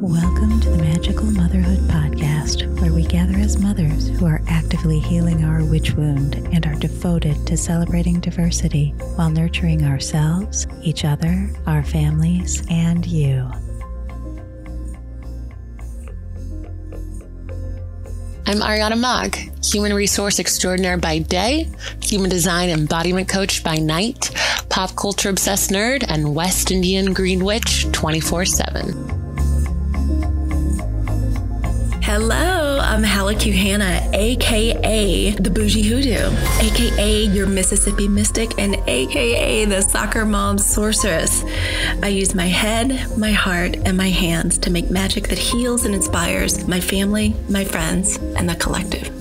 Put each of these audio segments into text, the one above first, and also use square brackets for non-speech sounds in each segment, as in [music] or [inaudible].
Welcome to the Magical Motherhood Podcast, where we gather as mothers who are actively healing our witch wound and are devoted to celebrating diversity while nurturing ourselves, each other, our families, and you. I'm Ariana Mogg, human resource extraordinaire by day, human design embodiment coach by night, pop culture obsessed nerd, and West Indian green witch 24 7. Hello, I'm Halicue Hannah, aka the Bougie Hoodoo, aka your Mississippi Mystic, and aka the Soccer Mom Sorceress. I use my head, my heart, and my hands to make magic that heals and inspires my family, my friends, and the collective.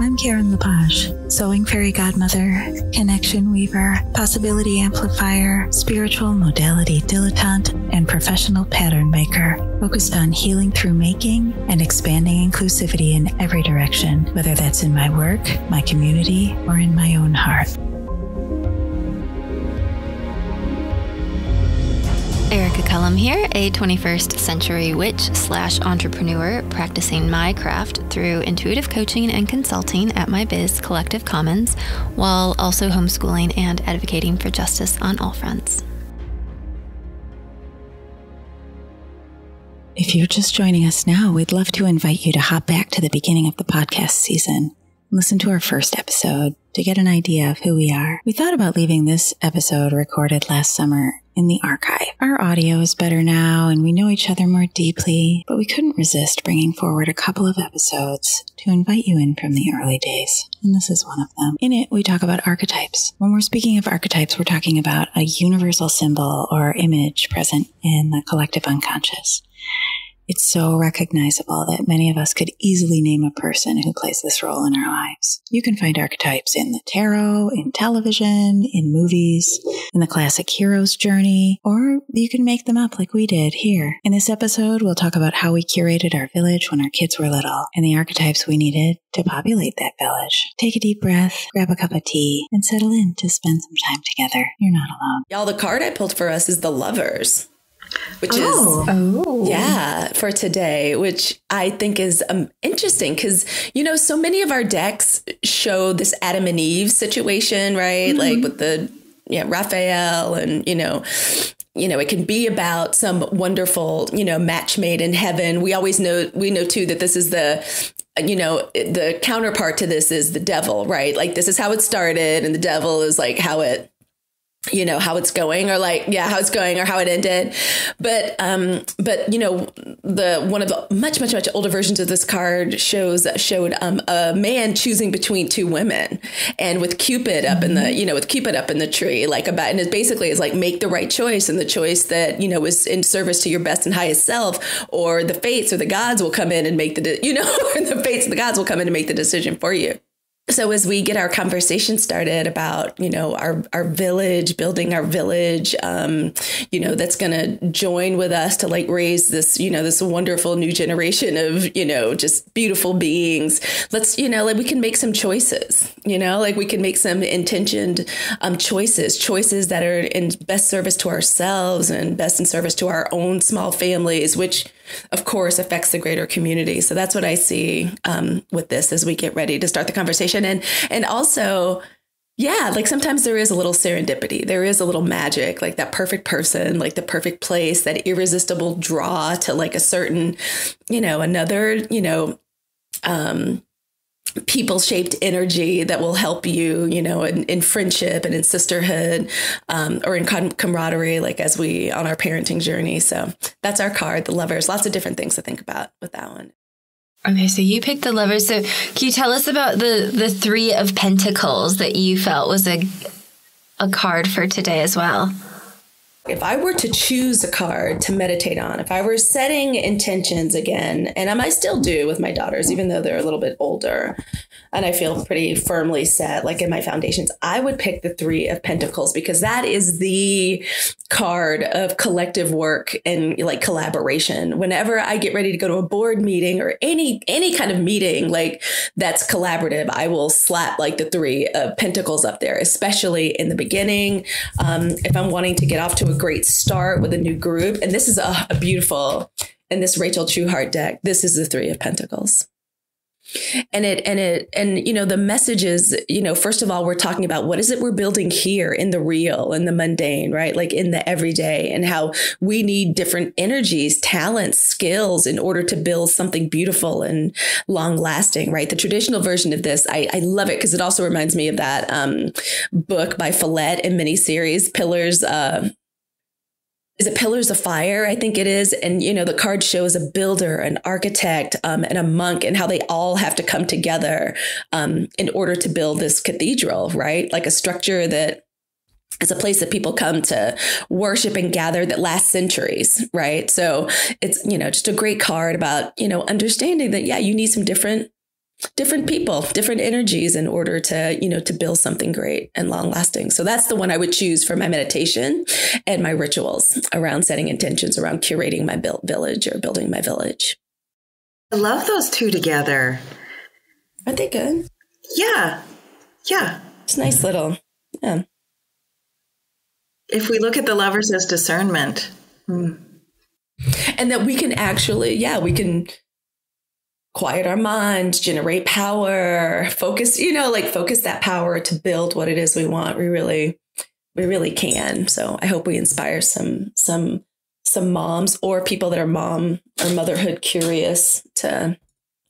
I'm Karen Lepage, sewing fairy godmother, connection weaver, possibility amplifier, spiritual modality dilettante, and professional pattern maker, focused on healing through making and expanding inclusivity in every direction, whether that's in my work, my community, or in my own heart. Erica Cullum here, a 21st century witch slash entrepreneur practicing my craft through intuitive coaching and consulting at my biz Collective Commons, while also homeschooling and advocating for justice on all fronts. If you're just joining us now, we'd love to invite you to hop back to the beginning of the podcast season. Listen to our first episode to get an idea of who we are. We thought about leaving this episode recorded last summer in the archive. Our audio is better now and we know each other more deeply, but we couldn't resist bringing forward a couple of episodes to invite you in from the early days. And this is one of them. In it, we talk about archetypes. When we're speaking of archetypes, we're talking about a universal symbol or image present in the collective unconscious. It's so recognizable that many of us could easily name a person who plays this role in our lives. You can find archetypes in the tarot, in television, in movies, in the classic hero's journey, or you can make them up like we did here. In this episode, we'll talk about how we curated our village when our kids were little and the archetypes we needed to populate that village. Take a deep breath, grab a cup of tea, and settle in to spend some time together. You're not alone. Y'all, the card I pulled for us is the lovers which oh. is oh. yeah for today which i think is um, interesting because you know so many of our decks show this adam and eve situation right mm-hmm. like with the yeah raphael and you know you know it can be about some wonderful you know match made in heaven we always know we know too that this is the you know the counterpart to this is the devil right like this is how it started and the devil is like how it you know how it's going or like yeah how it's going or how it ended. But um but you know the one of the much much much older versions of this card shows showed um a man choosing between two women and with cupid up in the you know with cupid up in the tree like about and it basically is like make the right choice and the choice that you know is in service to your best and highest self or the fates or the gods will come in and make the de- you know [laughs] the fates and the gods will come in and make the decision for you so as we get our conversation started about you know our our village building our village um, you know that's going to join with us to like raise this you know this wonderful new generation of you know just beautiful beings let's you know like we can make some choices you know? Like we can make some intentioned um, choices choices that are in best service to ourselves and best in service to our own small families which of course affects the greater community so that's what i see um, with this as we get ready to start the conversation and and also yeah, like sometimes there is a little serendipity. There is a little magic, like that perfect person, like the perfect place, that irresistible draw to like a certain, you know, another, you know, um, people shaped energy that will help you, you know, in, in friendship and in sisterhood um, or in com- camaraderie, like as we on our parenting journey. So that's our card, the lovers. Lots of different things to think about with that one. Okay, so you picked the lovers. So can you tell us about the the three of pentacles that you felt was a a card for today as well? If I were to choose a card to meditate on, if I were setting intentions again, and I still do with my daughters, even though they're a little bit older, and I feel pretty firmly set, like in my foundations, I would pick the Three of Pentacles because that is the card of collective work and like collaboration. Whenever I get ready to go to a board meeting or any any kind of meeting like that's collaborative, I will slap like the Three of Pentacles up there, especially in the beginning. Um, if I'm wanting to get off to a great start with a new group, and this is a, a beautiful in this Rachel Trueheart deck, this is the Three of Pentacles. And it and it and you know the messages you know first of all we're talking about what is it we're building here in the real in the mundane right? Like in the everyday and how we need different energies talents skills in order to build something beautiful and long lasting right? The traditional version of this i, I love it because it also reminds me of that um, book by Follett and miniseries pillars uh, is it Pillars of Fire? I think it is. And, you know, the card shows a builder, an architect, um, and a monk, and how they all have to come together um, in order to build this cathedral, right? Like a structure that is a place that people come to worship and gather that lasts centuries, right? So it's, you know, just a great card about, you know, understanding that, yeah, you need some different different people, different energies in order to, you know, to build something great and long lasting. So that's the one I would choose for my meditation and my rituals around setting intentions around curating my built village or building my village. I love those two together. Aren't they good? Yeah. Yeah. It's nice little. Yeah. If we look at the lovers as discernment. Hmm. And that we can actually, yeah, we can quiet our minds, generate power, focus, you know, like focus that power to build what it is we want. We really, we really can. So I hope we inspire some, some, some moms or people that are mom or motherhood curious to,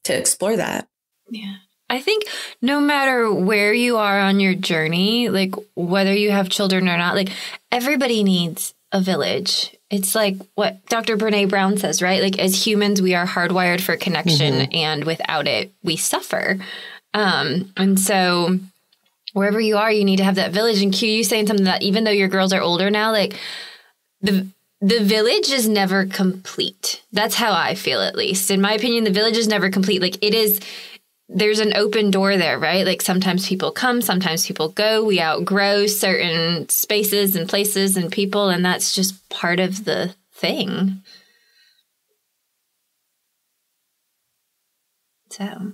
to explore that. Yeah. I think no matter where you are on your journey, like whether you have children or not, like everybody needs a village it's like what Dr. Brene Brown says, right? Like as humans, we are hardwired for connection, mm-hmm. and without it, we suffer. Um, and so wherever you are, you need to have that village. And Q, you saying something that even though your girls are older now, like the the village is never complete. That's how I feel, at least. In my opinion, the village is never complete. Like it is there's an open door there, right? Like sometimes people come, sometimes people go. We outgrow certain spaces and places and people, and that's just part of the thing. So,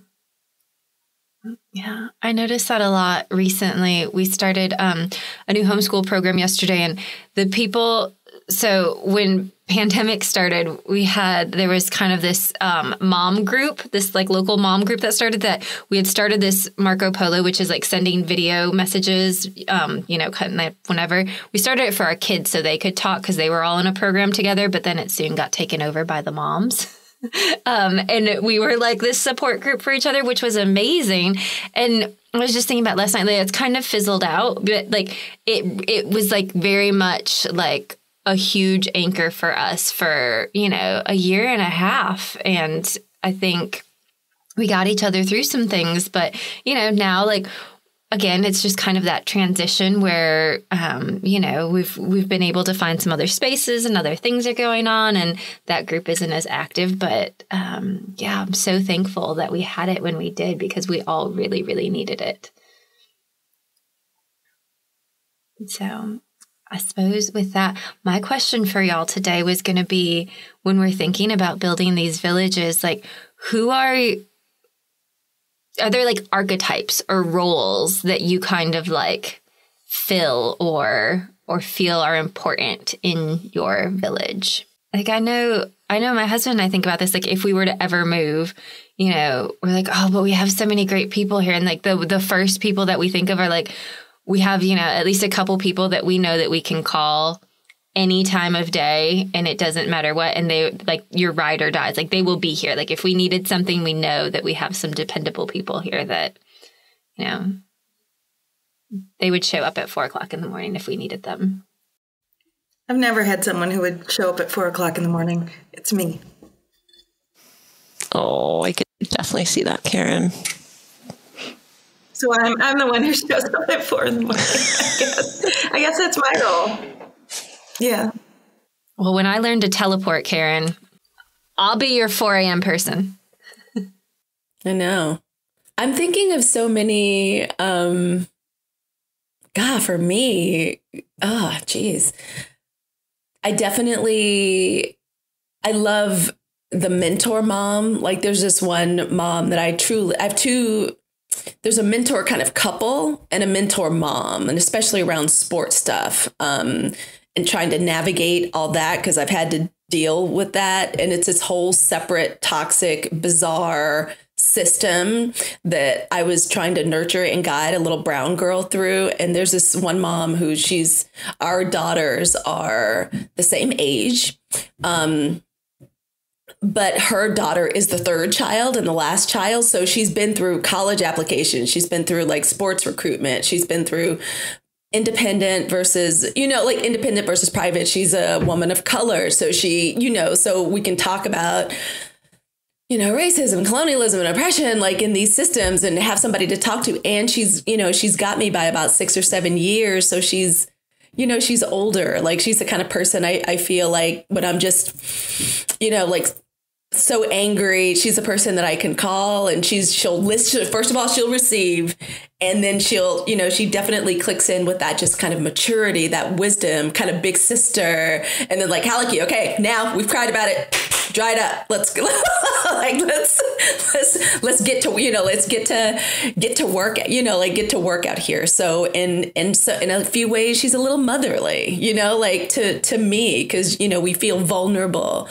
yeah, I noticed that a lot recently. We started um, a new homeschool program yesterday, and the people. So when pandemic started, we had there was kind of this um, mom group, this like local mom group that started that we had started this Marco Polo, which is like sending video messages, um, you know, whenever we started it for our kids so they could talk because they were all in a program together, but then it soon got taken over by the moms. [laughs] um, and we were like this support group for each other, which was amazing. And I was just thinking about last night, like it's kind of fizzled out, but like it it was like very much like a huge anchor for us for, you know, a year and a half. And I think we got each other through some things, but, you know, now like, again it's just kind of that transition where um, you know we've we've been able to find some other spaces and other things are going on and that group isn't as active but um, yeah i'm so thankful that we had it when we did because we all really really needed it so I suppose with that, my question for y'all today was going to be when we're thinking about building these villages, like who are are there like archetypes or roles that you kind of like fill or or feel are important in your village? Like I know I know my husband and I think about this like if we were to ever move, you know, we're like, "Oh, but we have so many great people here." And like the the first people that we think of are like we have, you know, at least a couple people that we know that we can call any time of day and it doesn't matter what and they like your ride or dies like they will be here. Like if we needed something we know that we have some dependable people here that you know they would show up at four o'clock in the morning if we needed them. I've never had someone who would show up at four o'clock in the morning. It's me. Oh i could definitely see that karen so I'm I'm the one who shows up at four in the morning. I guess I guess that's my role. Yeah. Well, when I learned to teleport, Karen, I'll be your 4 a.m. person. I know. I'm thinking of so many. um God, for me, oh, geez. I definitely, I love the mentor mom. Like, there's this one mom that I truly, I have two there's a mentor kind of couple and a mentor mom, and especially around sports stuff. Um, and trying to navigate all that because I've had to deal with that. And it's this whole separate, toxic, bizarre system that I was trying to nurture and guide a little brown girl through. And there's this one mom who she's, our daughters are the same age. Um, but her daughter is the third child and the last child. So she's been through college applications. She's been through like sports recruitment. She's been through independent versus, you know, like independent versus private. She's a woman of color. So she, you know, so we can talk about you know, racism, colonialism, and oppression, like in these systems, and have somebody to talk to. And she's, you know, she's got me by about six or seven years. So she's, you know, she's older. Like she's the kind of person I, I feel like when I'm just, you know, like so angry. She's a person that I can call and she's she'll listen first of all she'll receive and then she'll, you know, she definitely clicks in with that just kind of maturity, that wisdom, kind of big sister. And then like Halicue, okay, now we've cried about it. It up. Let's [laughs] like let's let's let's get to you know, let's get to get to work, you know, like get to work out here. So in and so in a few ways she's a little motherly, you know, like to to me because you know, we feel vulnerable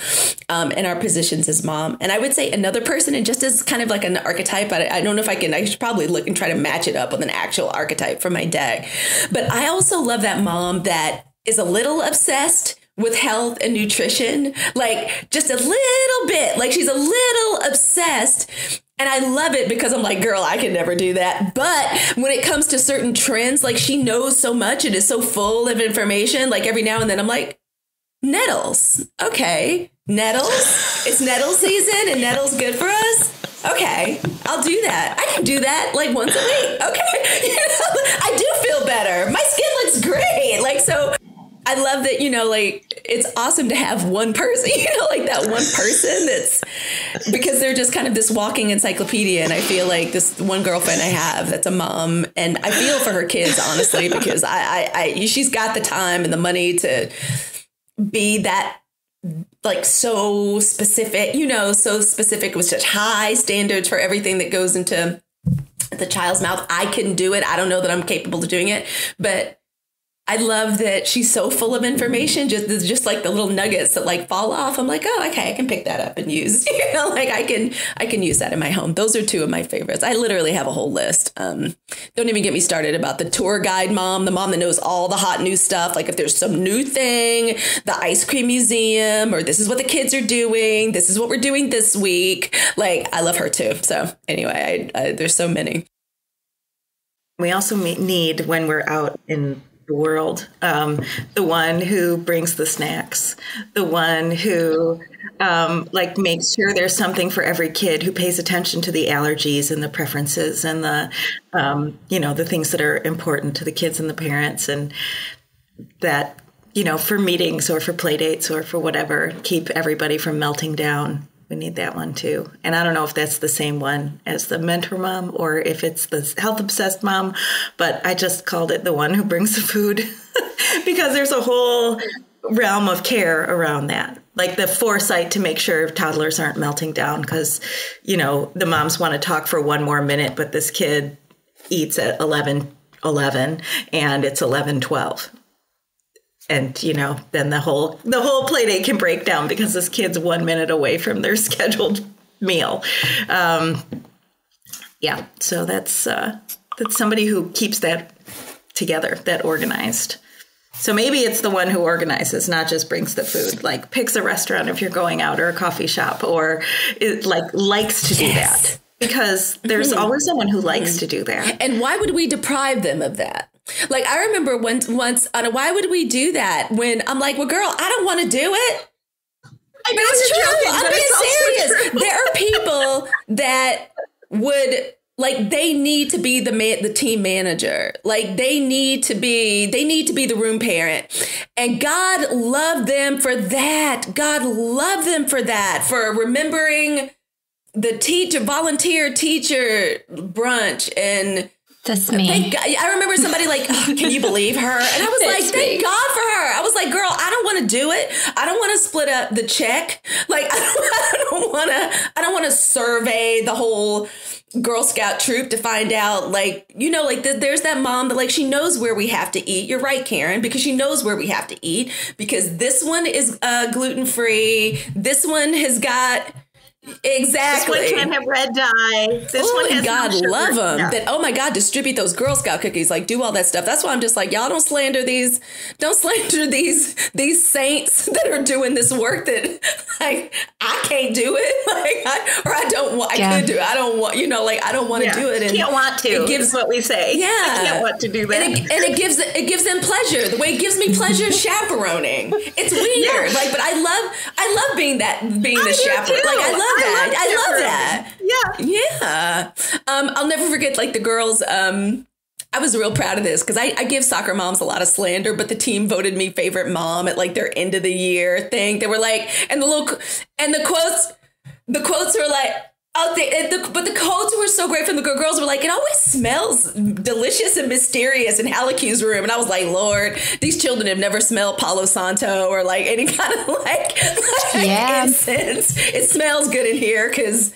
um, in our positions as mom. And I would say another person and just as kind of like an archetype, I, I don't know if I can I should probably look and try to match it up with an actual archetype for my deck. But I also love that mom that is a little obsessed with health and nutrition, like just a little bit, like she's a little obsessed. And I love it because I'm like, girl, I can never do that. But when it comes to certain trends, like she knows so much and is so full of information, like every now and then I'm like, nettles. Okay. Nettles. it's nettle season and nettles good for us. Okay, I'll do that. I can do that like once a week. Okay, [laughs] you know, I do feel better. My skin looks great. Like so. I love that, you know, like it's awesome to have one person, [laughs] you know, like that one person that's because they're just kind of this walking encyclopedia. And I feel like this one girlfriend I have that's a mom, and I feel for her kids, honestly, [laughs] because I, I, I she's got the time and the money to be that like so specific, you know, so specific with such high standards for everything that goes into the child's mouth. I can do it. I don't know that I'm capable of doing it, but I love that she's so full of information, just just like the little nuggets that like fall off. I'm like, oh, okay, I can pick that up and use. [laughs] You know, like I can I can use that in my home. Those are two of my favorites. I literally have a whole list. Um, don't even get me started about the tour guide mom, the mom that knows all the hot new stuff. Like if there's some new thing, the ice cream museum, or this is what the kids are doing. This is what we're doing this week. Like I love her too. So anyway, I, I, there's so many. We also need when we're out in the world. Um, the one who brings the snacks, the one who um, like makes sure there's something for every kid, who pays attention to the allergies and the preferences and the um, you know the things that are important to the kids and the parents, and that you know for meetings or for play dates or for whatever keep everybody from melting down we need that one too. And I don't know if that's the same one as the mentor mom or if it's the health obsessed mom, but I just called it the one who brings the food [laughs] because there's a whole realm of care around that. Like the foresight to make sure toddlers aren't melting down because, you know, the moms want to talk for one more minute, but this kid eats at 11 11 and it's 11 12 and you know then the whole the whole play date can break down because this kid's one minute away from their [laughs] scheduled meal um, yeah so that's uh, that's somebody who keeps that together that organized so maybe it's the one who organizes not just brings the food like picks a restaurant if you're going out or a coffee shop or it like likes to do yes. that because there's mm-hmm. always someone who likes mm-hmm. to do that and why would we deprive them of that like I remember once once on a why would we do that when I'm like, well, girl, I don't want to do it. I know it's true. I'm being serious. There are people that would like they need to be the man, the team manager. Like they need to be they need to be the room parent. And God loved them for that. God loved them for that. For remembering the teacher volunteer teacher brunch and that's me. Thank I remember somebody like, oh, can you believe her? And I was [laughs] like, thank me. God for her. I was like, girl, I don't want to do it. I don't want to split up the check. Like, [laughs] I don't want to, I don't want to survey the whole Girl Scout troop to find out, like, you know, like the, there's that mom that, like, she knows where we have to eat. You're right, Karen, because she knows where we have to eat because this one is uh, gluten free. This one has got Exactly. This one can't have red dye. This Ooh, one has God no love them. Yeah. That oh my God, distribute those Girl Scout cookies. Like do all that stuff. That's why I'm just like y'all don't slander these. Don't [laughs] slander these these saints that are doing this work that [laughs] like I can't do it. [laughs] Like I, or I don't want. I yeah. could do. It. I don't want. You know, like I don't want to yeah. do it. And can't want to. It gives what we say. Yeah, I can't want to do that. And it, and it gives it gives them pleasure. The way it gives me pleasure chaperoning. It's weird. Like, but I love I love being that being I the chaperone. Like I love that. I love, I love that. Yeah. Yeah. Um, I'll never forget like the girls. Um, I was real proud of this because I, I, give soccer moms a lot of slander, but the team voted me favorite mom at like their end of the year thing. They were like, and the little, and the quotes, the quotes were like, Oh, they, the, but the quotes were so great from the good girls. Were like, it always smells delicious and mysterious in Halicue's room, and I was like, Lord, these children have never smelled Palo Santo or like any [laughs] kind of like, like yeah. incense. It smells good in here because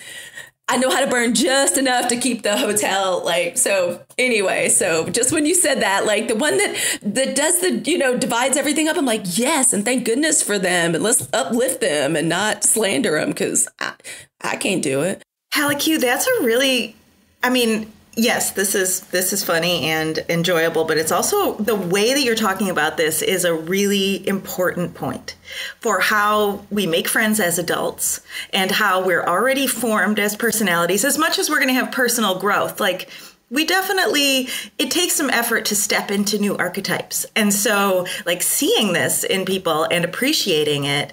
I know how to burn just enough to keep the hotel like so anyway so just when you said that like the one that that does the you know divides everything up I'm like yes and thank goodness for them and let's uplift them and not slander them cuz I, I can't do it. Halicue, that's a really I mean yes, this is this is funny and enjoyable, but it's also the way that you're talking about this is a really important point for how we make friends as adults and how we're already formed as personalities as much as we're going to have personal growth. Like we definitely it takes some effort to step into new archetypes. And so like seeing this in people and appreciating it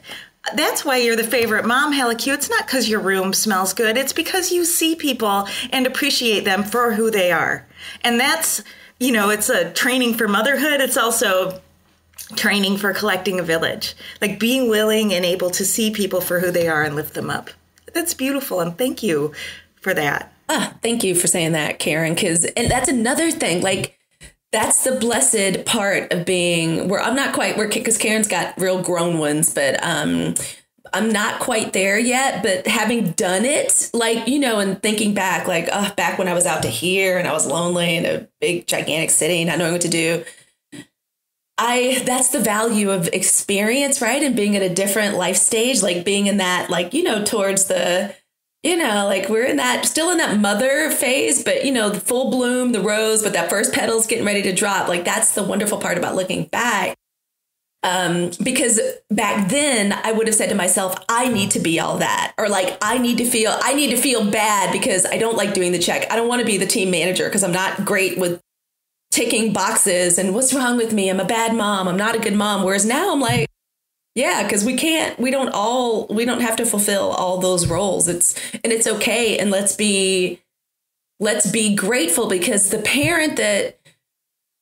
that's why you're the favorite mom, Halicue. It's not because your room smells good. It's because you see people and appreciate them for who they are. And that's, you know, it's a training for motherhood. It's also training for collecting a village. Like being willing and able to see people for who they are and lift them up. That's beautiful. And thank you for that. Ah, thank you for saying that, Karen. Because, and that's another thing. Like, that's the blessed part of being where I'm not quite where because Karen's got real grown ones, but um I'm not quite there yet, but having done it, like, you know, and thinking back, like, uh, back when I was out to here and I was lonely in a big, gigantic city, not knowing what to do. I, that's the value of experience, right? And being at a different life stage, like being in that, like, you know, towards the, you know, like we're in that still in that mother phase, but you know, the full bloom, the rose, but that first petal's getting ready to drop. Like that's the wonderful part about looking back. Um, because back then I would have said to myself, I need to be all that, or like I need to feel, I need to feel bad because I don't like doing the check. I don't want to be the team manager because I'm not great with ticking boxes and what's wrong with me? I'm a bad mom. I'm not a good mom. Whereas now I'm like, yeah, because we can't, we don't all, we don't have to fulfill all those roles. It's, and it's okay. And let's be, let's be grateful because the parent that,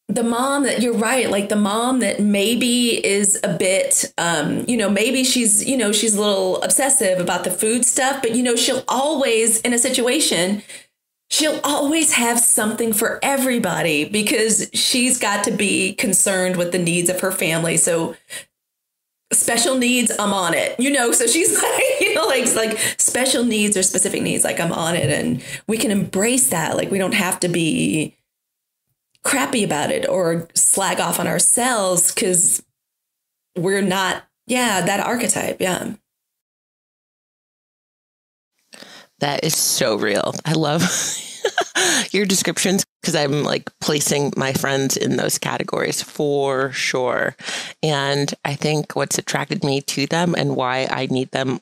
the mom that you're right, like the mom that maybe is a bit, um, you know, maybe she's, you know, she's a little obsessive about the food stuff, but, you know, she'll always, in a situation, she'll always have something for everybody because she's got to be concerned with the needs of her family. So special needs i'm on it. You know so she's [laughs] like you know like like special needs or specific needs like i'm on it. And we can embrace that. Like we don't have to be crappy about it or slag off on ourselves because we're not yeah that archetype. Yeah. That is so real. I love [gasps] your descriptions because I'm like placing my friends in those categories for sure. And I think what's attracted me to them and why I need them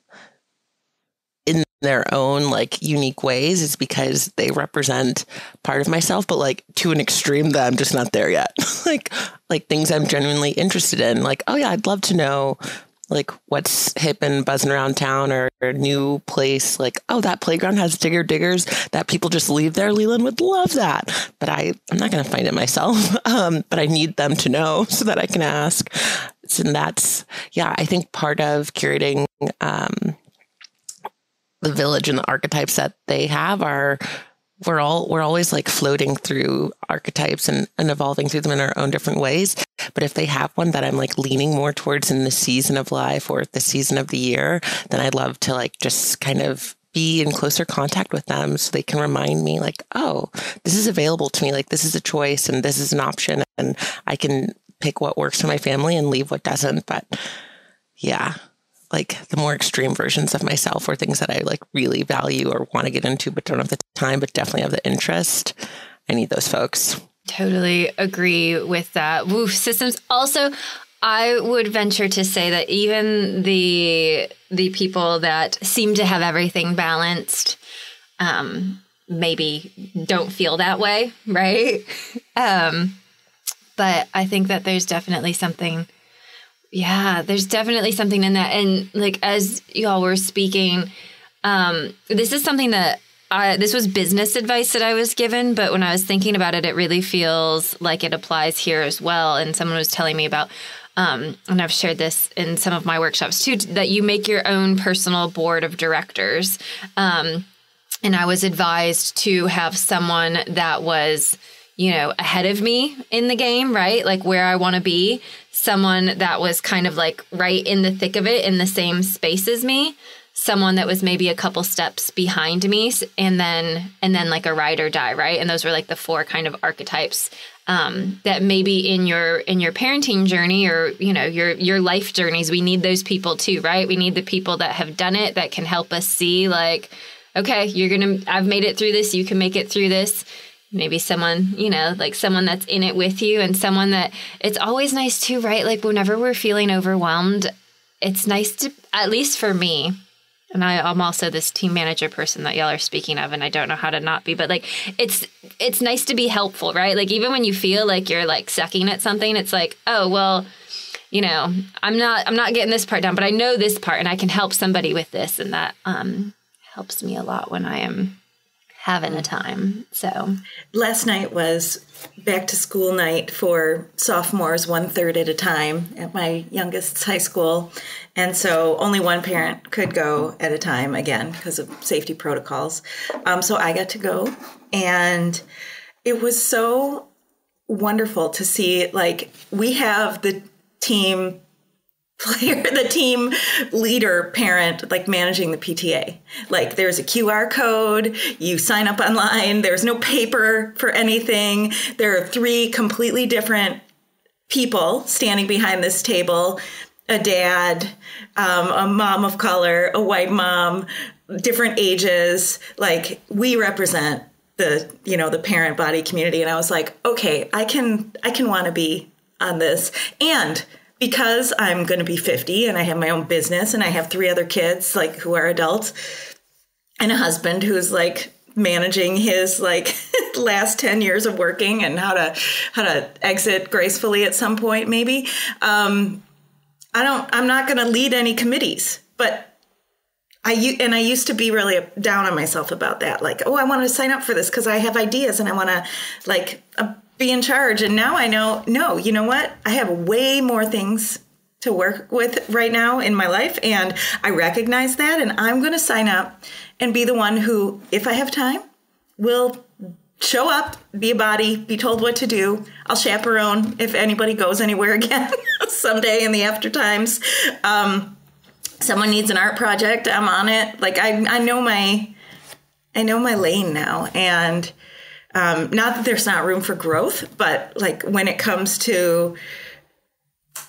in their own like unique ways is because they represent part of myself but like to an extreme that I'm just not there yet. [laughs] like like things I'm genuinely interested in. Like, oh yeah, I'd love to know like what's hip and buzzing around town or a new place like oh that playground has digger diggers that people just leave there. Leland would love that. But i i'm not going to find it myself [laughs] um, but i need them to know [laughs] so that i can ask. And that's yeah i think part of curating um, the village and the archetypes that they have are we're all we're always like floating through archetypes and, and evolving through them in our own different ways. But if they have one that i'm like leaning more towards in the season of life or the season of the year then i'd love to like just kind of be in closer contact with them so they can remind me like oh this is available to me. Like this is a choice and this is an option and i can pick what works for my family and leave what doesn't. But yeah like the more extreme versions of myself or things that i like really value or want to get into but don't have the time but definitely have the interest i need those folks Totally agree with that. Woof systems. Also, I would venture to say that even the the people that seem to have everything balanced, um, maybe don't feel that way, [laughs] right? um, but I think that there's definitely something. Yeah, there's definitely something in that, and like as y'all were speaking, um, this is something that I, this was business advice that I was given, but when I was thinking about it, it really feels like it applies here as well. And someone was telling me about, um, and I've shared this in some of my workshops too, that you make your own personal board of directors. Um, and I was advised to have someone that was, you know, ahead of me in the game, right? Like where I want to be, someone that was kind of like right in the thick of it in the same space as me someone that was maybe a couple steps behind me and then and then like a ride or die right? And those were like the four kind of archetypes um, that maybe in your in your parenting journey or you know your your life journeys we need those people too right? We need the people that have done it that can help us see like okay you're gonna i've made it through this you can make it through this maybe someone you know like someone that's in it with you and someone that it's always nice too right like whenever we're feeling overwhelmed it's nice to at least for me and I, am also this team manager person that y'all are speaking of, and I don't know how to not be, but like it's it's nice to be helpful, right? Like even when you feel like you're like sucking at something, it's like, oh well, you know, I'm not I'm not getting this part down, but I know this part, and I can help somebody with this, and that um, helps me a lot when I am having a time. So last night was back to school night for sophomores, one third at a time at my youngest's high school. And so only one parent could go at a time again because of safety protocols. Um, so I got to go. And it was so wonderful to see like we have the team player, [laughs] the team leader parent, like managing the PTA. Like there's a QR code, you sign up online, there's no paper for anything. There are three completely different people standing behind this table a dad, um, a mom of color, a white mom, different ages. Like we represent the you know the parent body community and i was like okay i can i can want to be on this and because I'm going to be 50 and I have my own business and I have three other kids like who are adults and a husband who's like managing his like [laughs] last 10 years of working and how to how to exit gracefully at some point maybe um I don't I'm not going to lead any committees but I and I used to be really down on myself about that like oh I want to sign up for this cuz I have ideas and I want to like be in charge. And now I know, no, you know what? I have way more things to work with right now in my life. And I recognize that. And I'm going to sign up and be the one who, if I have time, will show up, be a body, be told what to do. I'll chaperone if anybody goes anywhere [laughs] again someday in the after times. Um, someone needs an art project, I'm on it. Like I, I know my, I know my lane now, and um, not that there's not room for growth, but like when it comes to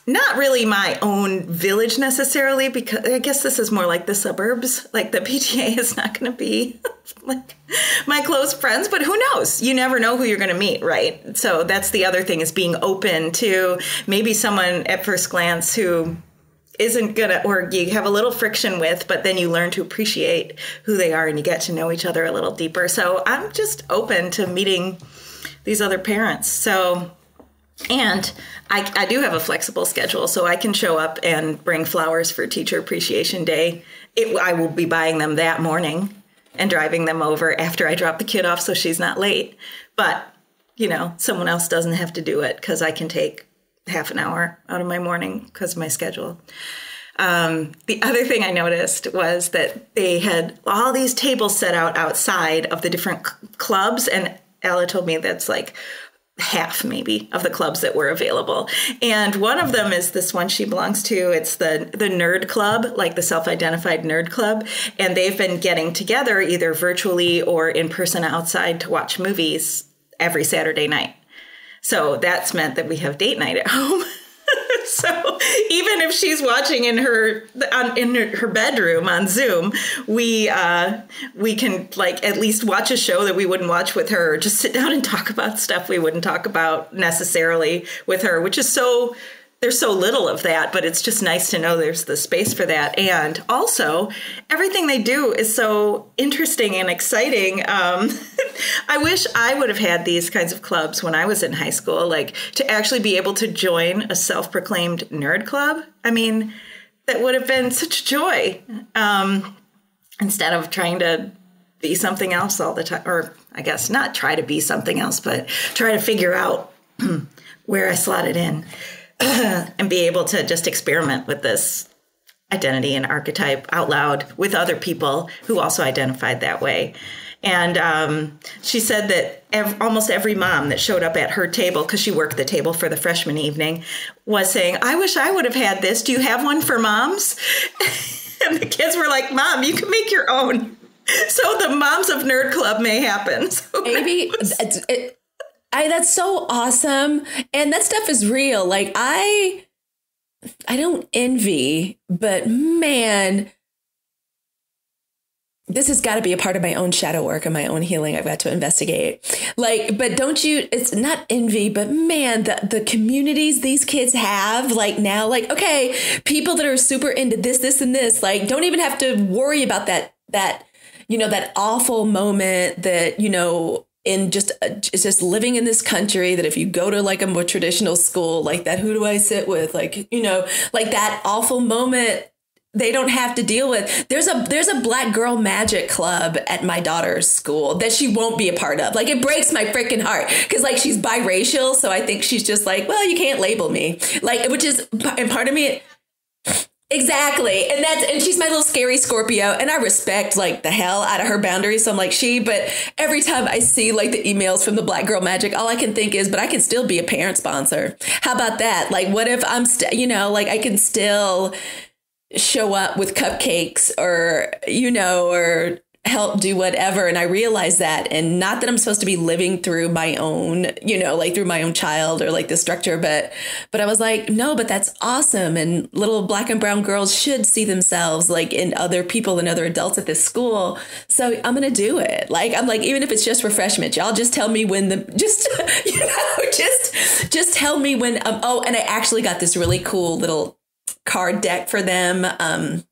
not really my own village necessarily, because I guess this is more like the suburbs. Like the [laughs] PTA is not going to be [laughs] like my close friends, but who knows? You never know who you're going to meet, right? So that's the other thing is being open to maybe someone at first glance who isn't gonna or you have a little friction with but then you learn to appreciate who they are and you get to know each other a little deeper. So i'm just open to meeting these other parents. So and I, I do have a flexible schedule so i can show up and bring flowers for teacher appreciation day. It, i will be buying them that morning and driving them over after i drop the kid off so she's not late. But you know someone else doesn't have to do it because i can take half an hour out of my morning because of my schedule. Um, the other thing I noticed was that they had all these tables set out outside of the different clubs, and Ella told me that's like half maybe of the clubs that were available. And one of them is this one she belongs to. It's the the nerd club like the self-identified nerd club. And they've been getting together either virtually or in person outside to watch movies every saturday night so that's meant that we have date night at [laughs] home. So even if she's watching in her in her bedroom on Zoom, we uh, we can like at least watch a show that we wouldn't watch with her, or just sit down and talk about stuff we wouldn't talk about necessarily with her, which is so there's so little of that, but it's just nice to know there's the space for that. And also, everything they do is so interesting and exciting. Um, [laughs] I wish I would have had these kinds of clubs when I was in high school, like to actually be able to join a self proclaimed nerd club. I mean, that would have been such joy um, instead of trying to be something else all the time. Or I guess not try to be something else, but try to figure out [clears throat] where I slot it in. [clears throat] and be able to just experiment with this identity and archetype out loud with other people who also identified that way. And um, she said that ev- almost every mom that showed up at her table, because she worked the table for the freshman evening, was saying, I wish I would have had this. Do you have one for moms? [laughs] and the kids were like, Mom, you can make your own. So the moms of Nerd Club may happen. [laughs] So Maybe it, I that's so awesome. And that stuff is real. Like I I don't envy, but man, this has got to be a part of my own shadow work and my own healing I've got to investigate. Like, but don't you, it's not envy, but man, the, the communities these kids have, like now, like, okay, people that are super into this, this, and this, like, don't even have to worry about that, that, you know, that awful moment that, you know, in just uh, it's just living in this country that if you go to like a more traditional school like that who do i sit with? Like you know like that awful moment they don't have to deal with. There's a there's a black girl magic club at my daughter's school that she won't be a part of. Like it breaks my freaking heart because like she's biracial so i think she's just like well you can't label me. Like which is and part of me Exactly. And that's and she's my little scary Scorpio and I respect like the hell out of her boundaries. So I'm like she, but every time I see like the emails from the Black Girl Magic, all I can think is, but I can still be a parent sponsor. How about that? Like what if I'm st- you know, like I can still show up with cupcakes or you know or help do whatever. And i realize that and not that i'm supposed to be living through my own you know like through my own child or like the structure but but i was like no but that's awesome. And little black and brown girls should see themselves like in other people and other adults at this school. So i'm gonna do it. Like i'm like even if it's just refreshment y'all just tell me when the [laughs] just [laughs] you know just just tell me when um, oh and i actually got this really cool little card deck for them. Um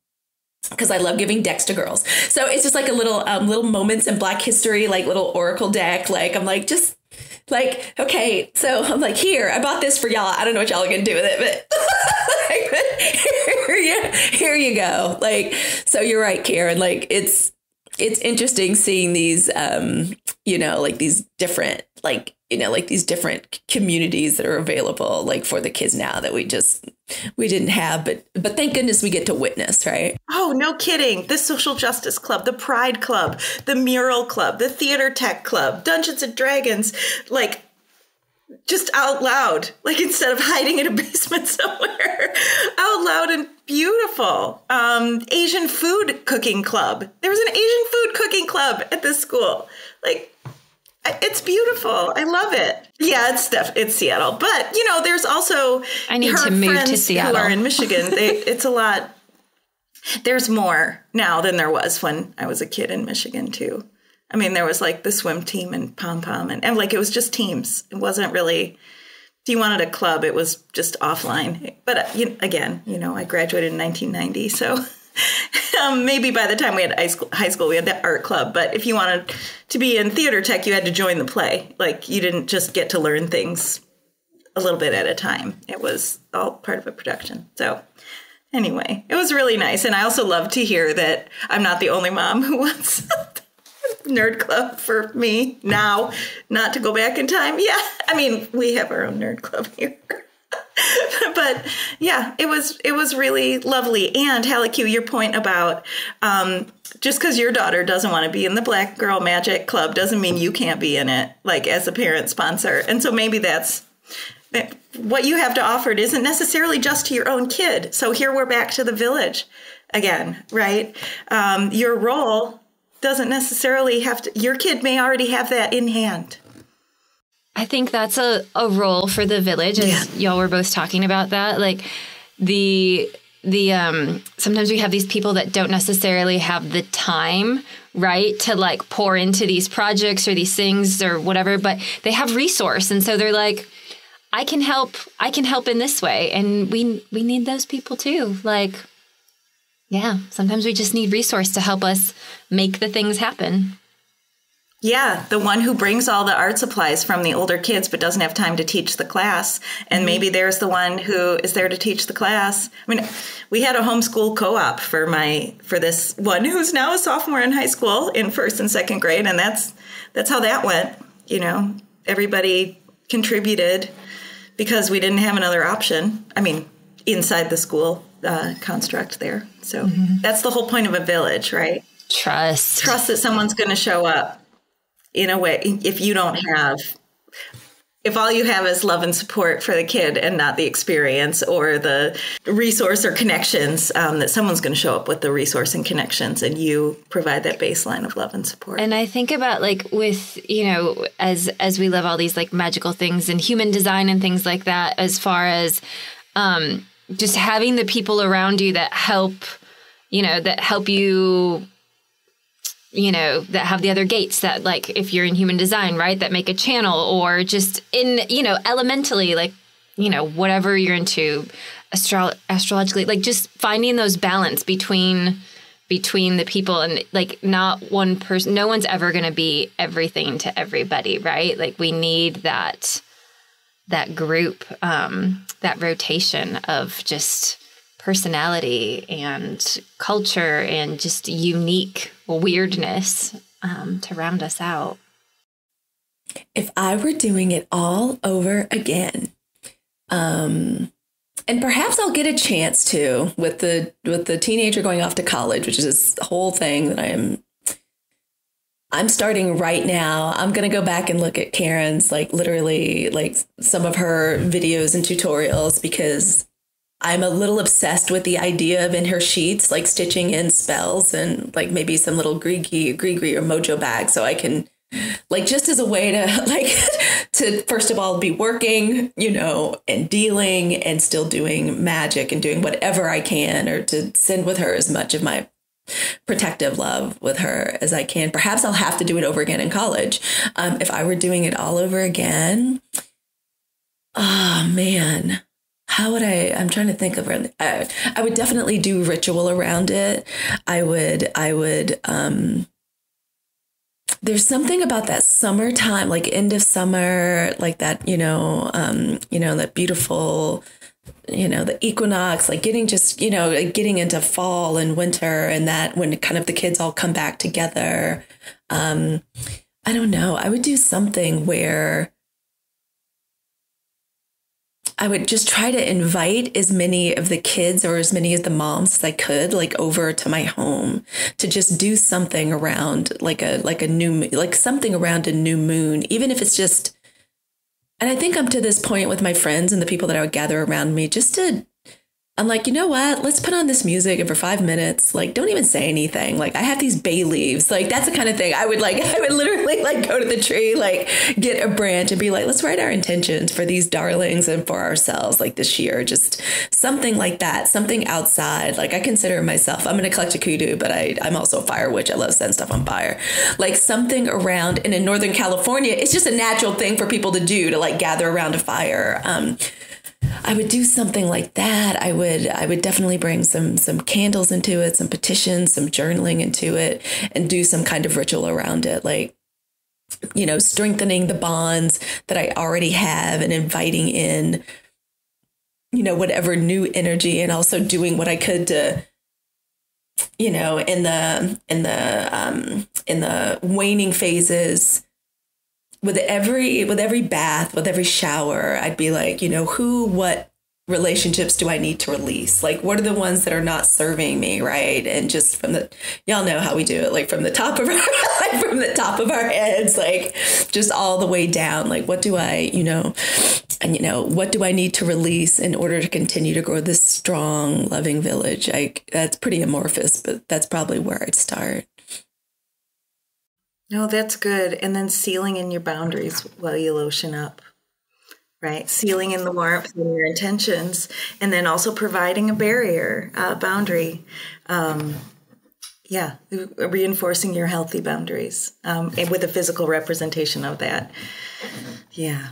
because I love giving decks to girls. So it's just like a little um, little moments in Black history, like little oracle deck. Like I'm like just like okay. So I'm like here, I bought this for y'all. I don't know what y'all are gonna do with it, but [laughs] here, you, here you go. Like so, you're right, Karen. Like it's it's interesting seeing these um you know like these different like you know like these different communities that are available like for the kids now that we just we didn't have but but thank goodness we get to witness right? Oh no kidding. The social justice club the pride club the mural club the theater tech club dungeons and dragons like just out loud like instead of hiding in a [laughs] basement somewhere. Out loud and beautiful. Um asian food cooking club. There was an asian food cooking club at this school. Like it's beautiful. I love it. Yeah, it's def- it's Seattle, but you know, there's also I need to move to Seattle. Who are in Michigan? They, [laughs] it's a lot. There's more now than there was when I was a kid in Michigan too. I mean, there was like the swim team and pom pom, and, and like it was just teams. It wasn't really. If you wanted a club, it was just offline. But uh, you, again, you know, I graduated in 1990, so [laughs] [laughs] um, maybe by the time we had high school, high school, we had the art club. But if you wanted to be in theater tech, you had to join the play. Like you didn't just get to learn things a little bit at a time. It was all part of a production. So anyway, it was really nice. And I also love to hear that I'm not the only mom who [laughs] wants nerd club for me now, not to go back in time. Yeah. I mean, we have our own nerd club here. [laughs] but yeah, it was it was really lovely. And Hallie your point about um, just because your daughter doesn't want to be in the Black Girl Magic Club doesn't mean you can't be in it, like as a parent sponsor. And so maybe that's what you have to offer. It isn't necessarily just to your own kid. So here we're back to the village again, right? Um, your role doesn't necessarily have to. Your kid may already have that in hand. I think that's a, a role for the village, as yeah. y'all were both talking about that. Like the the um sometimes we have these people that don't necessarily have the time right to like pour into these projects or these things or whatever but they have resource and so they're like i can help i can help in this way and we we need those people too like yeah sometimes we just need resource to help us make the things happen yeah, the one who brings all the art supplies from the older kids but doesn't have time to teach the class. And mm-hmm. maybe there's the one who is there to teach the class. I mean, we had a homeschool co-op for my for this one who's now a sophomore in high school in first and second grade and that's that's how that went, you know. Everybody contributed because we didn't have another option. I mean, inside the school uh, construct there. So mm-hmm. that's the whole point of a village, right? Trust. Trust that someone's going to show up in a way if you don't have if all you have is love and support for the kid and not the experience or the resource or connections um, that someone's going to show up with the resource and connections and you provide that baseline of love and support. And i think about like with you know as as we love all these like magical things and human design and things like that as far as um just having the people around you that help you know that help you you know that have the other gates that like if you're in human design right that make a channel or just in you know elementally like you know whatever you're into astro- astrologically like just finding those balance between between the people and like not one person no one's ever going to be everything to everybody right? Like we need that that group um that rotation of just personality and culture and just unique weirdness um, to round us out. If I were doing it all over again, um, and perhaps I'll get a chance to with the with the teenager going off to college, which is this whole thing that I'm I'm starting right now. I'm going to go back and look at Karen's like literally like some of her videos and tutorials because I'm a little obsessed with the idea of in her sheets, like stitching in spells and like maybe some little Grigri, Grigri or Mojo bag so I can like just as a way to [laughs] like to first of all be working you know and dealing and still doing magic and doing whatever i can or to send with her as much of my protective love with her as i can. Perhaps i'll have to do it over again in college. Um, if i were doing it all over again oh man how would I? I'm trying to think of. I, I would definitely do ritual around it. I would. I would. um there's something about that summertime, like end of summer, like that, you know, um, you know, that beautiful, you know, the equinox, like getting just, you know, getting into fall and winter and that when kind of the kids all come back together. Um, I don't know. I would do something where I would just try to invite as many of the kids or as many of the moms as I could, like over to my home to just do something around like a like a new like something around a new moon, even if it's just. And I think I'm to this point with my friends and the people that I would gather around me, just to I'm like, you know what? Let's put on this music and for five minutes, like, don't even say anything. Like, I have these bay leaves. Like, that's the kind of thing I would like, [laughs] I would literally like go to the tree, like, get a branch and be like, let's write our intentions for these darlings and for ourselves, like this year. Just something like that, something outside. Like, I consider myself, I'm an eclectic hoodoo, but I, I'm also a fire witch. I love setting stuff on fire. Like, something around, and in Northern California, it's just a natural thing for people to do to like gather around a fire. Um, I would do something like that. I would I would definitely bring some some candles into it, some petitions, some journaling into it, and do some kind of ritual around it, like you know, strengthening the bonds that I already have and inviting in you know whatever new energy and also doing what I could to you know in the in the um in the waning phases with every with every bath with every shower i'd be like you know who what relationships do I need to release? Like, what are the ones that are not serving me, right? And just from the, y'all know how we do it, like from the top of [laughs] our, from the top of our heads, like just all the way down. Like, what do I, you know, and you know, what do I need to release in order to continue to grow this strong, loving village? Like, that's pretty amorphous, but that's probably where I'd start. No, that's good. And then sealing in your boundaries while you lotion up right? Sealing in the warmth and your intentions, and then also providing a barrier, a boundary. Um, yeah, reinforcing your healthy boundaries um, with a physical representation of that. Yeah.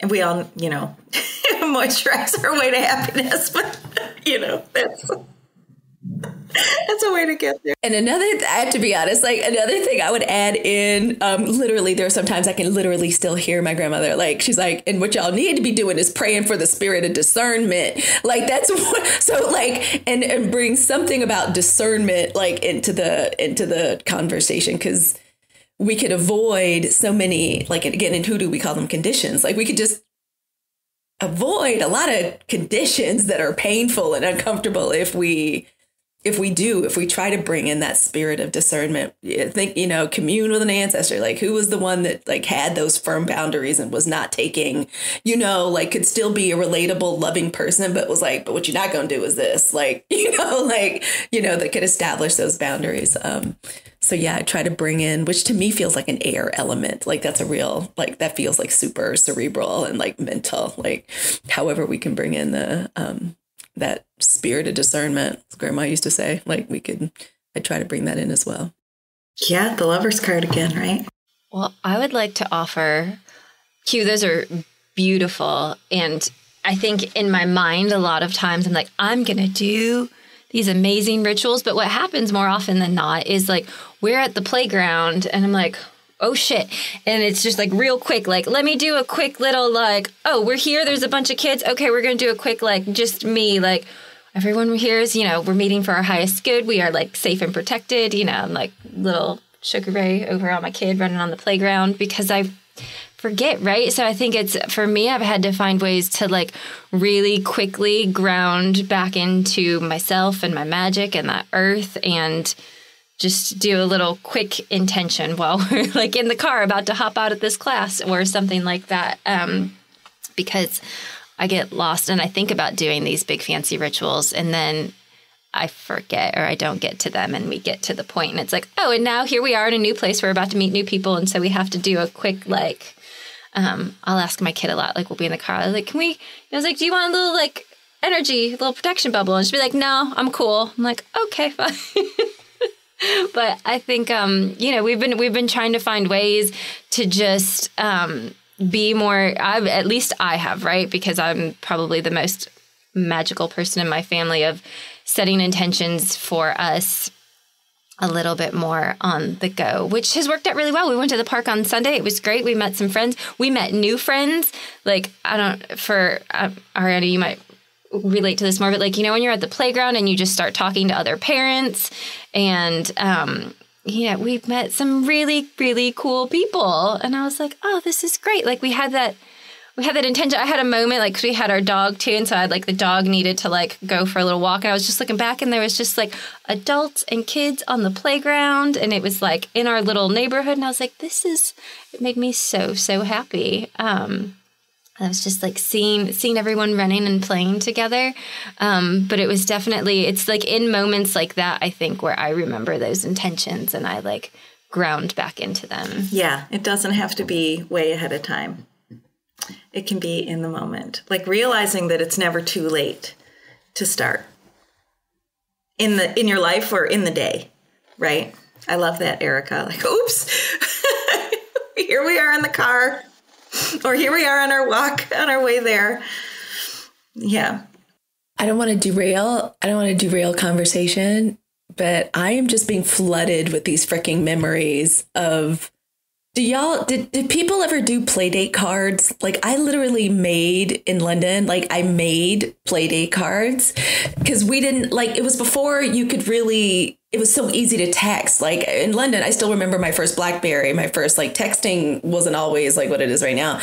And we all, you know, [laughs] moisturize our way to happiness, [laughs] but, you know, that's. That's a way to get there. And another, I have to be honest, like another thing I would add in, um, literally, there are sometimes I can literally still hear my grandmother, like, she's like, and what y'all need to be doing is praying for the spirit of discernment. Like, that's [laughs] what, so like, and, and bring something about discernment, like, into the, into the conversation. Cause we could avoid so many, like, again, in hoodoo, we call them conditions. Like, we could just avoid a lot of conditions that are painful and uncomfortable if we if we do, if we try to bring in that spirit of discernment, think, you know, commune with an ancestor, like who was the one that like had those firm boundaries and was not taking, you know, like could still be a relatable, loving person, but was like, but what you're not going to do is this, [laughs] like, you know, [laughs] like, you know, that could establish those boundaries. Um, so yeah, I try to bring in, which to me feels like an air element. Like that's a real, like that feels like super cerebral and like mental, like however we can bring in the, um, that spirit of discernment. Grandma used to say, like we could, I try to bring that in as well. Yeah, the lover's card again, right? Well, I would like to offer Q, those are beautiful. And I think in my mind, a lot of times I'm like, I'm going to do these amazing rituals. But what happens more often than not is like, we're at the playground and I'm like, oh shit. And it's just like real quick, like, let me do a quick little, like, oh, we're here. There's a bunch of kids. Okay, we're to do a quick, like, just me, like, everyone here is, you know, we're meeting for our highest good. We are like safe and protected, you know, I'm like little sugar ray over on my kid running on the playground because I forget, right? So I think it's for me, I've had to find ways to like really quickly ground back into myself and my magic and that earth and just do a little quick intention while [laughs] we're like in the car about to hop out of this class or something like that. Um, because I get lost and I think about doing these big fancy rituals and then I forget or I don't get to them and we get to the point and it's like, oh, and now here we are in a new place. We're about to meet new people. And so we have to do a quick, like, um, I'll ask my kid a lot, like, we'll be in the car. Like, can we, I was like, do you want a little, like, energy, a little protection bubble? And she'd be like, no, I'm cool. I'm like, okay, [laughs] fine. [laughs] but I think um, you know we've been we've been trying to find ways to just um, be more. I've at least I have right because I'm probably the most magical person in my family of setting intentions for us a little bit more on the go, which has worked out really well. We went to the park on Sunday. It was great. We met some friends. We met new friends. Like, I don't, for uh, Ariana, you might relate to this more, but like, you know, when you're at the playground and you just start talking to other parents and, um, yeah, we've met some really, really cool people. And I was like, oh, this is great. Like we had that, we had that intention. I had a moment like we had our dog too. And so I had like the dog needed to like go for a little walk. And I was just looking back and there was just like adults and kids on the playground. And it was like in our little neighborhood. And I was like, this is, it made me so, so happy. Um, I was just like seeing seeing everyone running and playing together. Um, but it was definitely it's like in moments like that I think where I remember those intentions and I like ground back into them. Yeah, it doesn't have to be way ahead of time. It can be in the moment. Like realizing that it's never too late to start. In the in your life or in the day, right? I love that, Erica. Like, oops. [laughs] Here we are in the car [laughs] or here we are on our walk on our way there. Yeah. I don't want to derail. I don't want to derail conversation, but I am just being flooded with these freaking memories of do y'all did, did people ever do playdate cards? Like I literally made in London, like I made playdate cards because we didn't like it was before you could really it was so easy to text. Like in London, I still remember my first Blackberry, my first like texting wasn't always like what it is right now.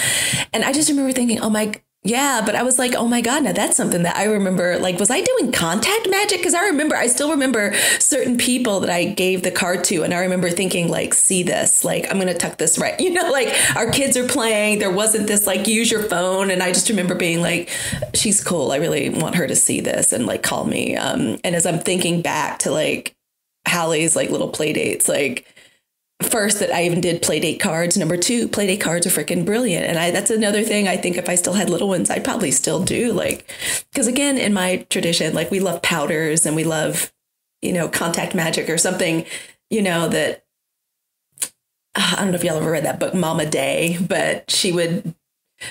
And I just remember thinking, oh my Yeah, but I was like, oh my God, now that's something that I remember. Like, was I doing contact magic? Because I remember, I still remember certain people that I gave the card to. And I remember thinking, like, see this, like, I'm going to tuck this right. [laughs] You know, like our kids are playing. There wasn't this, like, use your phone. And I just remember being like, she's cool. I really want her to see this and, like, call me. Um, and as I'm thinking back to, like, Hallie's, like, little play dates, like, first that I even did playdate cards. Number two, playdate cards are freaking brilliant. And I that's another thing I think if I still had little ones, I'd probably still do. Like because again, in my tradition, like we love powders and we love, you know, contact magic or something, you know, that uh, I don't know if y'all ever read that book, Mama Day, but she would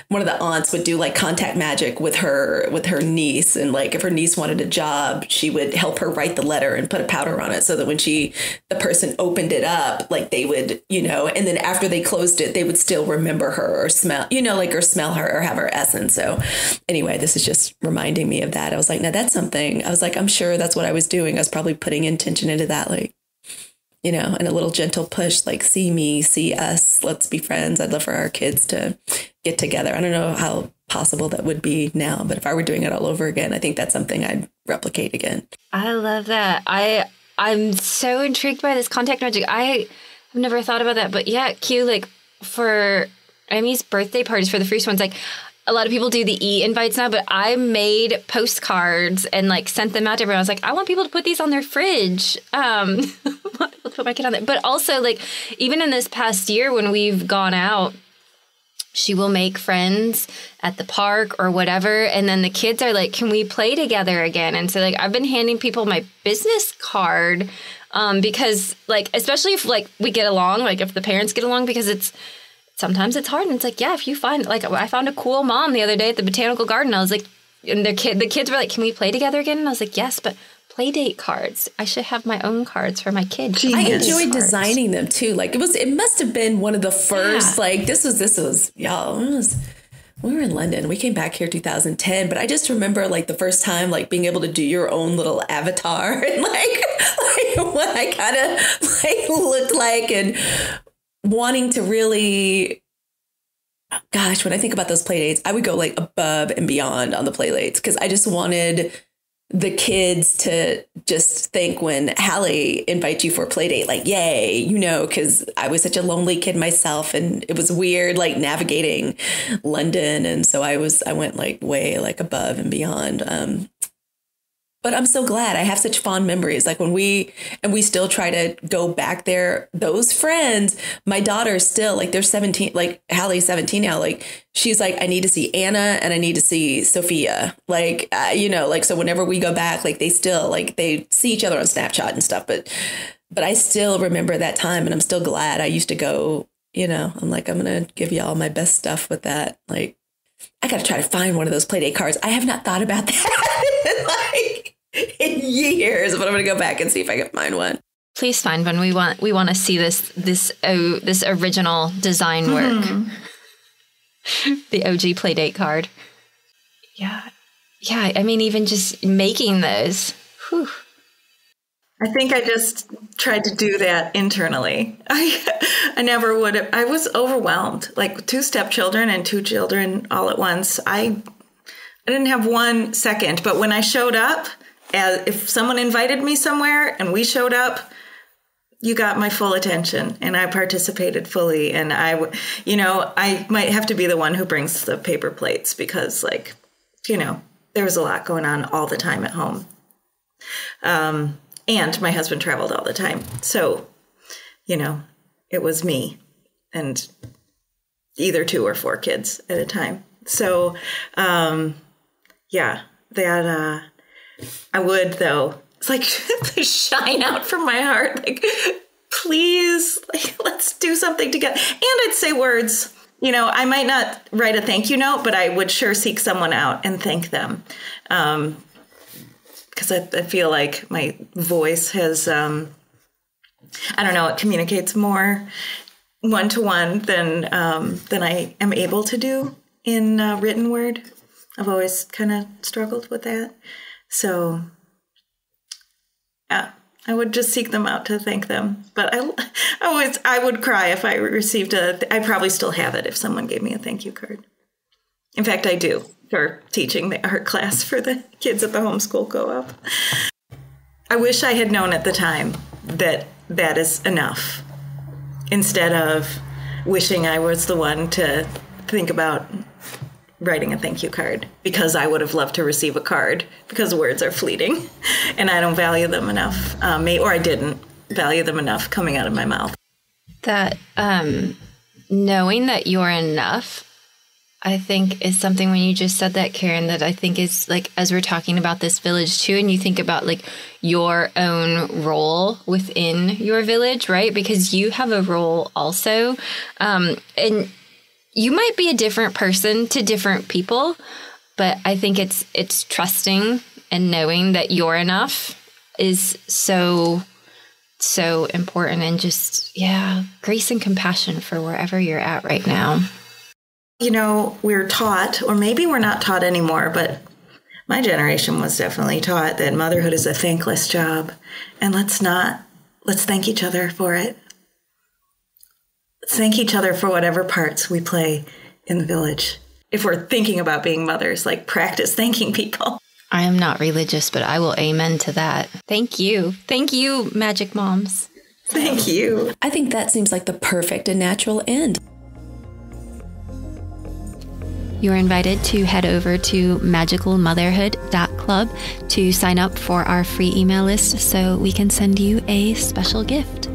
one of the aunts would do like contact magic with her with her niece and like if her niece wanted a job she would help her write the letter and put a powder on it so that when she the person opened it up like they would you know and then after they closed it they would still remember her or smell you know like or smell her or have her essence. So anyway this is just reminding me of that. I was like now that's something. I was like i'm sure that's what i was doing. I was probably putting intention into that like you know, and a little gentle push like, see me, see us, let's be friends. I'd love for our kids to get together. I don't know how possible that would be now, but if I were doing it all over again, I think that's something I'd replicate again. I love that. I I'm so intrigued by this contact magic. I have never thought about that, but yeah, Q like for Emmy's birthday parties for the first ones, like a lot of people do the e invites now, but I made postcards and like sent them out to everyone. I was like, I want people to put these on their fridge. Um, [laughs] put my kid on there. But also, like, even in this past year when we've gone out, she will make friends at the park or whatever. And then the kids are like, can we play together again? And so, like, I've been handing people my business card um, because, like, especially if, like, we get along, like, if the parents get along, because it's, sometimes it's hard. And it's like, yeah, if you find like I found a cool mom the other day at the botanical garden. I was like, and the kid, the kids were like, "Can we play together again?" And I was like, "Yes, but." Play date cards. I should have my own cards for my kids. I enjoyed designing them too. Like it was, it must have been one of the first. Yeah. Like this was, this was, y'all. It was, we were in London. We came back here 2010, but I just remember like the first time like being able to do your own little avatar [laughs] and like, [laughs] like what I kind of [laughs] like looked like and wanting to really gosh, when I think about those play dates, I would go like above and beyond on the play dates because I just wanted the kids to just think when Hallie invites you for a play date, like, yay, you know, because I was such a lonely kid myself and it was weird like navigating London. And so I was, I went like way like above and beyond. Um, but I'm so glad I have such fond memories. Like when we, and we still try to go back there, those friends, my daughter still like they're 17, like Hallie's 17 now. Like she's like, I need to see Anna and I need to see Sophia. Like, uh, you know, like, so whenever we go back, like they still, like they see each other on Snapchat and stuff. But, but I still remember that time and I'm still glad I used to go, you know, I'm like, I'm going to give you all my best stuff with that. Like, I got to try to find one of those playdate cards. I have not thought about [laughs] that. like, in years, but I'm gonna go back and see if I can find one. Please find one. We want we want to see this this oh this original design work. Mm-hmm. [laughs] the OG Playdate card. Yeah, yeah. I mean, even just making those. Whew. I think I just tried to do that internally. [laughs] I I never would have. I was overwhelmed. Like two stepchildren and two children all at once. I I didn't have one second, but when I showed up, as if someone invited me somewhere and we showed up you got my full attention and i participated fully and i you know i might have to be the one who brings the paper plates because like you know there was a lot going on all the time at home. Um, and my husband traveled all the time. So you know it was me and either two or four kids at a time. So um, yeah that uh, I would though. It's like [laughs] shine out from my heart. Like, please, like, let's do something together. And I'd say words. You know, I might not write a thank you note, but I would sure seek someone out and thank them. Um, because I, I, feel like my voice has, um, I don't know, it communicates more one to one than um, than I am able to do in uh, written word. I've always kind of struggled with that. So, yeah, I would just seek them out to thank them. But I, I always, I would cry if I received a. I probably still have it if someone gave me a thank you card. In fact, I do. for teaching the art class for the kids at the homeschool co-op. I wish I had known at the time that that is enough instead of wishing I was the one to think about writing a thank you card because I would have loved to receive a card because words are fleeting [laughs] and I don't value them enough, um, or I didn't value them enough coming out of my mouth. That um, knowing that you're enough, I think is something when you just said that, Karen, that I think is like as we're talking about this village too, and you think about like your own role within your village, right? Because you have a role also. Um, and you might be a different person to different people, but I think it's it's trusting and knowing that you're enough is so so important and just yeah, grace and compassion for wherever you're at right now. You know, we're taught or maybe we're not taught anymore, but my generation was definitely taught that motherhood is a thankless job and let's not let's thank each other for it thank each other for whatever parts we play in the village. If we're thinking about being mothers, like practice thanking people. I am not religious, but I will amen to that. Thank you. Thank you, Magic Moms. Thank you. I think that seems like the perfect and natural end. You're invited to head over to magicalmotherhood.club to sign up for our free email list so we can send you a special gift.